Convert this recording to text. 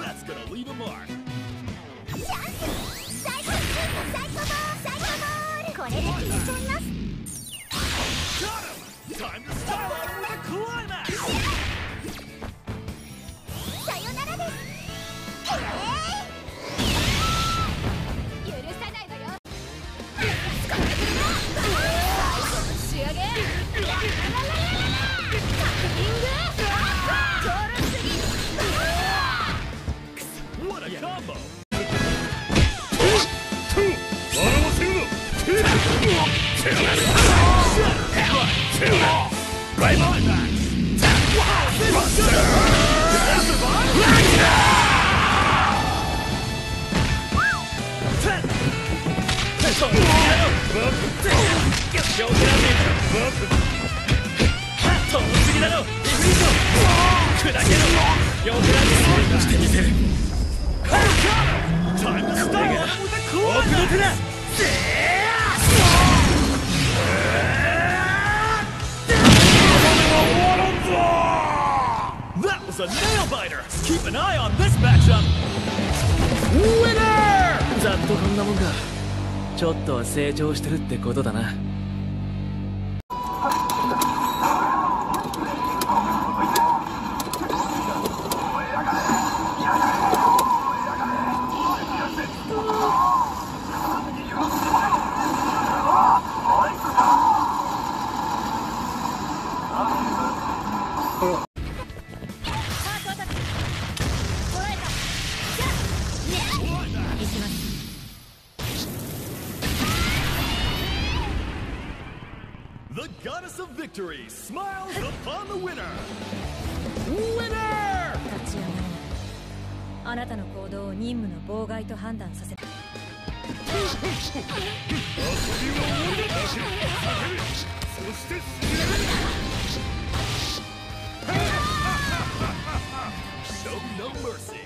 That's gonna leave a mark. これで決めちゃいます。Got him! Time to style out with a climax! なライバー奥 is a nail biter! Keep an eye on this matchup! Winner! ざっとこんなもんかちょっとは成長してるってことだなれないあなたの行動を任務の妨害と判断させそして Show no mercy!